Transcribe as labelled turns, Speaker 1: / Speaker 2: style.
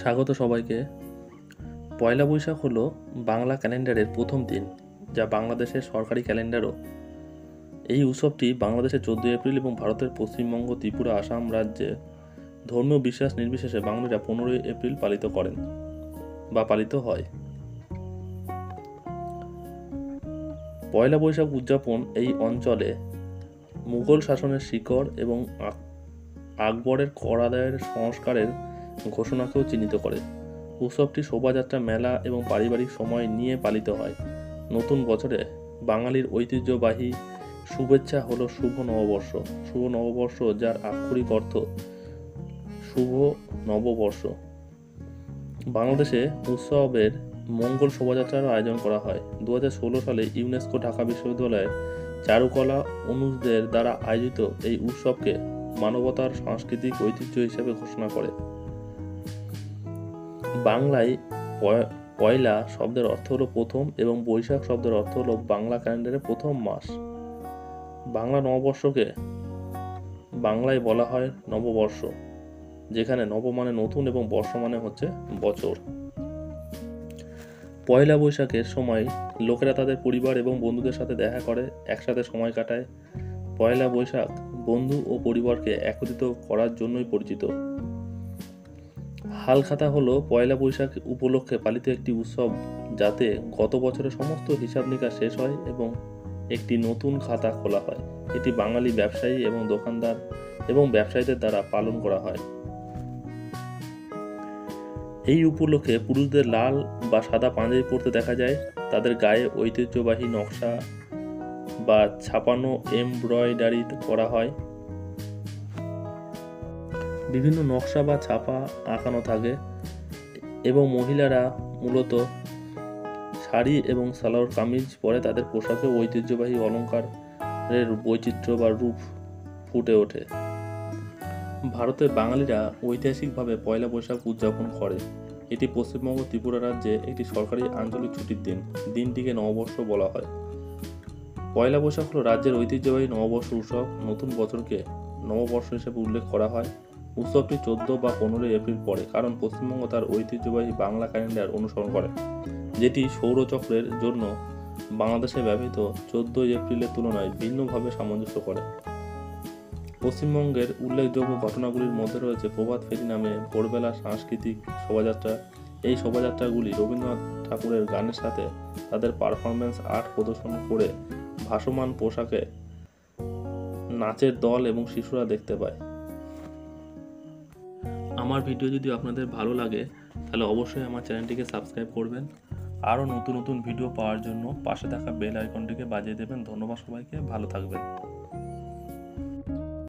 Speaker 1: স্বাগত সবাইকে। পয়লা বৈশাখ হলো বাংলা ক্যালেন্ডারের প্রথম দিন, যা বাংলাদেশের সরকারি ক্যালেন্ডারও। এই উৎসবটি বাংলাদেশের চোদ্দোই এপ্রিল এবং ভারতের পশ্চিমবঙ্গ, ত্রিপুরা, আসাম রাজ্যে ধর্মীয় বিশ্বাস নির্বিশেষে বাঙালিরা পনেরোই এপ্রিল পালিত করেন বা পালিত হয়। পয়লা বৈশাখ উদযাপন এই অঞ্চলে মুঘল শাসনের শিকড় এবং আক- আকবরের কর আদায়ের সংস্কারের ঘোষণাকেও চিহ্নিত করে। উৎসবটি শোভাযাত্রা, মেলা এবং পারিবারিক সময় নিয়ে পালিত হয়। নতুন বছরে বাঙালির ঐতিহ্যবাহী শুভেচ্ছা হলো শুভ নববর্ষ। শুভ নববর্ষ যার আক্ষরিক অর্থ শুভ নববর্ষ। বাংলাদেশে উৎসবের মঙ্গল শোভাযাত্রার আয়োজন করা হয়। দু হাজার ষোলো সালে ইউনেস্কো ঢাকা বিশ্ববিদ্যালয়ের চারুকলা অনুষদের দ্বারা আয়োজিত এই উৎসবকে মানবতার সাংস্কৃতিক ঐতিহ্য হিসেবে ঘোষণা করে। বাংলায় পয়- পয়লা শব্দের অর্থ হলো প্রথম এবং বৈশাখ শব্দের অর্থ হলো বাংলা ক্যালেন্ডারের প্রথম মাস। বাংলা নববর্ষকে বাংলায় বলা হয় নববর্ষ, যেখানে নব মানে নতুন এবং বর্ষ মানে হচ্ছে বছর। পয়লা বৈশাখের সময় লোকেরা তাদের পরিবার এবং বন্ধুদের সাথে দেখা করে, একসাথে সময় কাটায়। পয়লা বৈশাখ বন্ধু ও পরিবারকে একত্রিত করার জন্যই পরিচিত। হালখাতা হলো পয়লা বৈশাখ উপলক্ষে পালিত একটি উৎসব যাতে গত বছরের সমস্ত হিসাব নিকাশ শেষ হয় এবং একটি নতুন খাতা খোলা হয়। এটি বাঙালি ব্যবসায়ী এবং দোকানদার এবং ব্যবসায়ীদের দ্বারা পালন করা হয়। এই উপলক্ষে পুরুষদের লাল বা সাদা পাঞ্জাবি পরতে দেখা যায়। তাদের গায়ে ঐতিহ্যবাহী নকশা বা ছাপানো এমব্রয়ডারি করা হয়। বিভিন্ন নকশা বা ছাপা আঁকানো থাকে এবং মহিলারা মূলত শাড়ি এবং সালোয়ার কামিজ পরে তাদের পোশাকে ঐতিহ্যবাহী অলংকারের বৈচিত্র্য বা রূপ ফুটে ওঠে। ভারতের বাঙালিরা ঐতিহাসিকভাবে পয়লা বৈশাখ উদযাপন করে। এটি পশ্চিমবঙ্গ ত্রিপুরা রাজ্যে একটি সরকারি আঞ্চলিক ছুটির দিন। দিনটিকে নববর্ষ বলা হয়। পয়লা বৈশাখ হল রাজ্যের ঐতিহ্যবাহী নববর্ষ উৎসব। নতুন বছরকে নববর্ষ হিসেবে উল্লেখ করা হয়। উৎসবটি চোদ্দ বা পনেরোই এপ্রিল পড়ে, কারণ পশ্চিমবঙ্গ তার ঐতিহ্যবাহী বাংলা ক্যালেন্ডার অনুসরণ করে, যেটি সৌরচক্রের জন্য বাংলাদেশে ব্যবহৃত চোদ্দই এপ্রিলের তুলনায় ভিন্নভাবে সামঞ্জস্য করে। পশ্চিমবঙ্গের উল্লেখযোগ্য ঘটনাগুলির মধ্যে রয়েছে প্রভাত ফেরি নামে ভোরবেলা সাংস্কৃতিক শোভাযাত্রা। এই শোভাযাত্রাগুলি রবীন্দ্রনাথ ঠাকুরের গানের সাথে তাদের পারফরমেন্স আর্ট প্রদর্শন করে ভাসমান পোশাকে নাচের দল এবং শিশুরা দেখতে পায়। আমার ভিডিও যদি আপনাদের ভালো লাগে, তাহলে অবশ্যই আমার চ্যানেলটিকে সাবস্ক্রাইব করবেন। আরও নতুন নতুন ভিডিও পাওয়ার জন্য পাশে থাকা বেল আইকনটিকে বাজিয়ে দেবেন। ধন্যবাদ সবাইকে, ভালো থাকবেন।